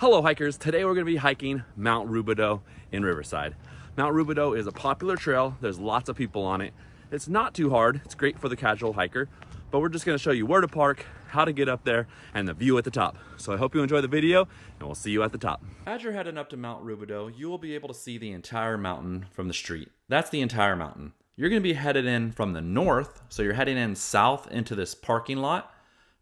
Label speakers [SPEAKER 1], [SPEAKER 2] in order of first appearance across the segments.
[SPEAKER 1] Hello hikers, today we're going to be hiking Mount Rubidoux in Riverside. Mount Rubidoux is a popular trail, there's lots of people on it. It's not too hard, it's great for the casual hiker, but we're just going to show you where to park, how to get up there, and the view at the top. So I hope you enjoy the video, and we'll see you at the top. As you're heading up to Mount Rubidoux, you will be able to see the entire mountain from the street. That's the entire mountain. You're going to be headed in from the north, so you're heading in south into this parking lot.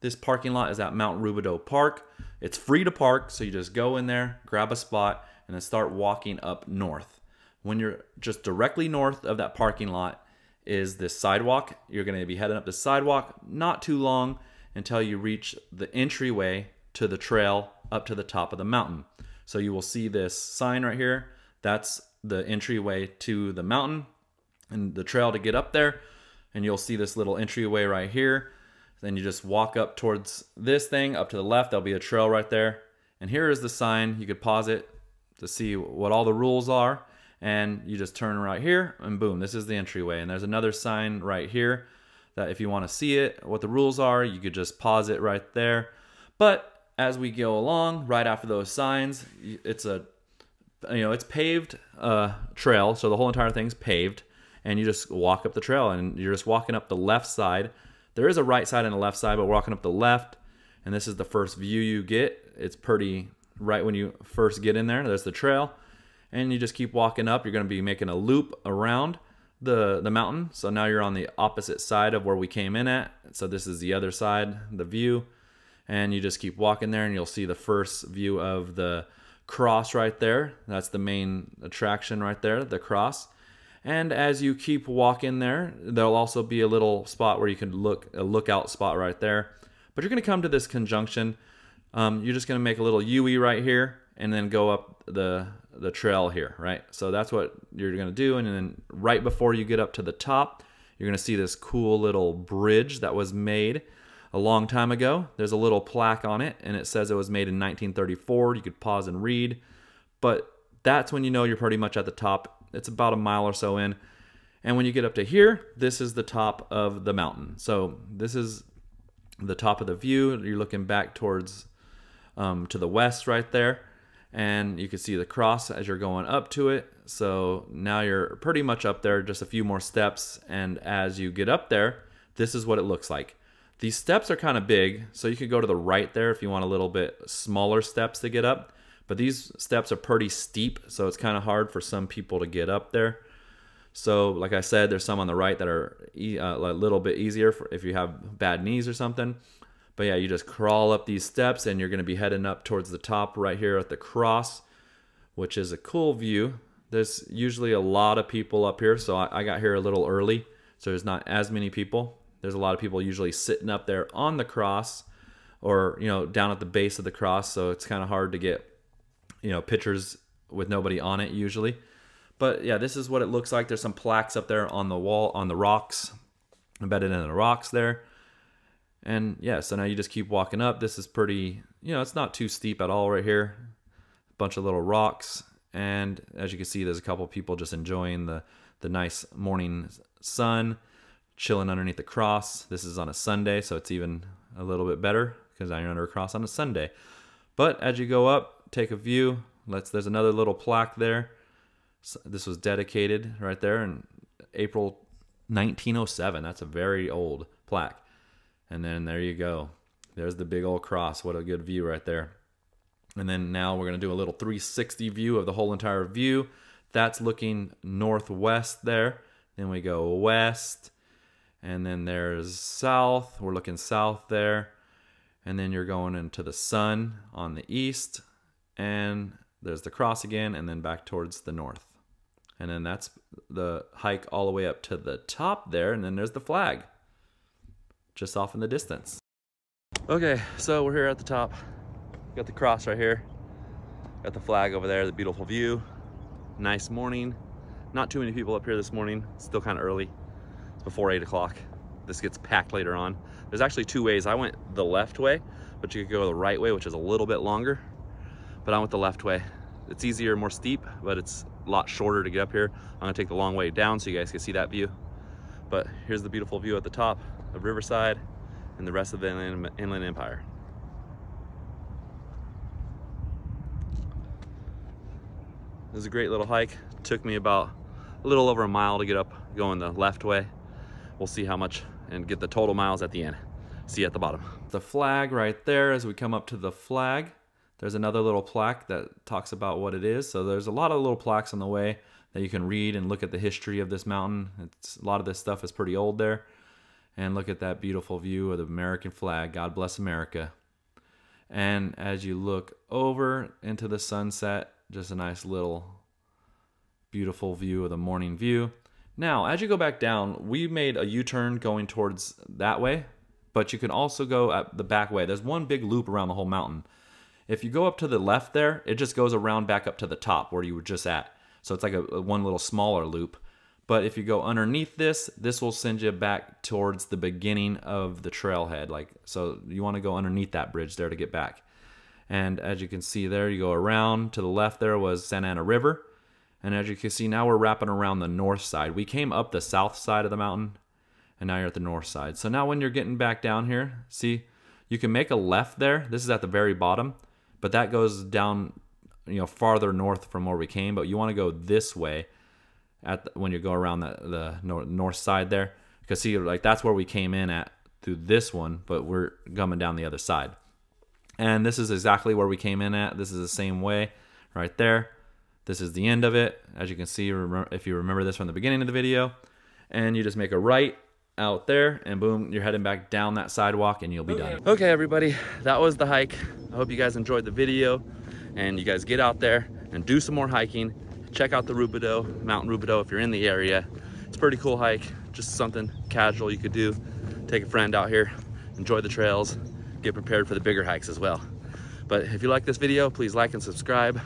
[SPEAKER 1] This parking lot is at Mount Rubidoux Park. It's free to park, so you just go in there, grab a spot, and then start walking up north. When you're just directly north of that parking lot is this sidewalk. You're going to be heading up the sidewalk not too long until you reach the entryway to the trail up to the top of the mountain. So you will see this sign right here. That's the entryway to the mountain and the trail to get up there. And you'll see this little entryway right here. Then you just walk up towards this thing, up to the left, there'll be a trail right there. And here is the sign. You could pause it to see what all the rules are. And you just turn right here and boom, this is the entryway. And there's another sign right here that if you want to see it, what the rules are, you could just pause it right there. But as we go along, right after those signs, it's a, you know, it's paved uh, trail. So the whole entire thing's paved and you just walk up the trail and you're just walking up the left side there is a right side and a left side, but walking up the left, and this is the first view you get. It's pretty right when you first get in there. There's the trail, and you just keep walking up. You're going to be making a loop around the the mountain. So now you're on the opposite side of where we came in at. So this is the other side, the view, and you just keep walking there, and you'll see the first view of the cross right there. That's the main attraction right there, the cross. And as you keep walking there, there'll also be a little spot where you can look, a lookout spot right there. But you're gonna come to this conjunction. Um, you're just gonna make a little UE right here and then go up the, the trail here, right? So that's what you're gonna do. And then right before you get up to the top, you're gonna see this cool little bridge that was made a long time ago. There's a little plaque on it and it says it was made in 1934. You could pause and read. But that's when you know you're pretty much at the top it's about a mile or so in. And when you get up to here, this is the top of the mountain. So this is the top of the view. You're looking back towards um, to the west right there. And you can see the cross as you're going up to it. So now you're pretty much up there, just a few more steps. And as you get up there, this is what it looks like. These steps are kind of big, so you could go to the right there if you want a little bit smaller steps to get up. But these steps are pretty steep, so it's kind of hard for some people to get up there. So, like I said, there's some on the right that are uh, a little bit easier for if you have bad knees or something. But yeah, you just crawl up these steps and you're going to be heading up towards the top right here at the cross, which is a cool view. There's usually a lot of people up here, so I, I got here a little early, so there's not as many people. There's a lot of people usually sitting up there on the cross or, you know, down at the base of the cross, so it's kind of hard to get you know pictures with nobody on it usually. But yeah, this is what it looks like. There's some plaques up there on the wall on the rocks, embedded in the rocks there. And yeah, so now you just keep walking up. This is pretty, you know, it's not too steep at all right here. A bunch of little rocks. And as you can see, there's a couple people just enjoying the, the nice morning sun, chilling underneath the cross. This is on a Sunday, so it's even a little bit better because I'm under a cross on a Sunday. But as you go up, take a view. Let's. There's another little plaque there. So this was dedicated right there in April 1907. That's a very old plaque. And then there you go. There's the big old cross. What a good view right there. And then now we're going to do a little 360 view of the whole entire view. That's looking northwest there. Then we go west. And then there's south. We're looking south there. And then you're going into the sun on the east and there's the cross again and then back towards the north. And then that's the hike all the way up to the top there and then there's the flag just off in the distance. Okay so we're here at the top. Got the cross right here. Got the flag over there the beautiful view. Nice morning. Not too many people up here this morning. Still kind of early. It's before eight o'clock this gets packed later on there's actually two ways i went the left way but you could go the right way which is a little bit longer but I went the left way. It's easier, more steep, but it's a lot shorter to get up here. I'm gonna take the long way down so you guys can see that view. But here's the beautiful view at the top of Riverside and the rest of the Inland, Empire. It was a great little hike. Took me about a little over a mile to get up going the left way. We'll see how much and get the total miles at the end. See you at the bottom. The flag right there as we come up to the flag. There's another little plaque that talks about what it is. So there's a lot of little plaques on the way that you can read and look at the history of this mountain. It's, a lot of this stuff is pretty old there. And look at that beautiful view of the American flag. God bless America. And as you look over into the sunset, just a nice little beautiful view of the morning view. Now, as you go back down, we made a U-turn going towards that way, but you can also go at the back way. There's one big loop around the whole mountain. If you go up to the left there, it just goes around back up to the top where you were just at. So it's like a, a one little smaller loop. But if you go underneath this, this will send you back towards the beginning of the trailhead. Like so you want to go underneath that bridge there to get back. And as you can see there, you go around to the left there was Santa Ana River. And as you can see, now we're wrapping around the north side. We came up the south side of the mountain, and now you're at the north side. So now when you're getting back down here, see, you can make a left there. This is at the very bottom, but that goes down, you know, farther north from where we came. But you want to go this way at the, when you go around the, the north, north side there. Because see, like that's where we came in at through this one, but we're coming down the other side. And this is exactly where we came in at. This is the same way right there. This is the end of it. As you can see, if you remember this from the beginning of the video, and you just make a right out there and boom, you're heading back down that sidewalk and you'll be done. Okay, everybody, that was the hike. I hope you guys enjoyed the video and you guys get out there and do some more hiking. Check out the Rubidoux, Mountain Rubidoux if you're in the area. It's a pretty cool hike, just something casual you could do. Take a friend out here, enjoy the trails, get prepared for the bigger hikes as well. But if you like this video, please like and subscribe.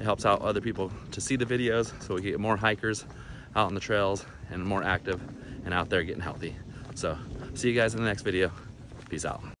[SPEAKER 1] It helps out other people to see the videos so we get more hikers out on the trails and more active and out there getting healthy. So see you guys in the next video. Peace out.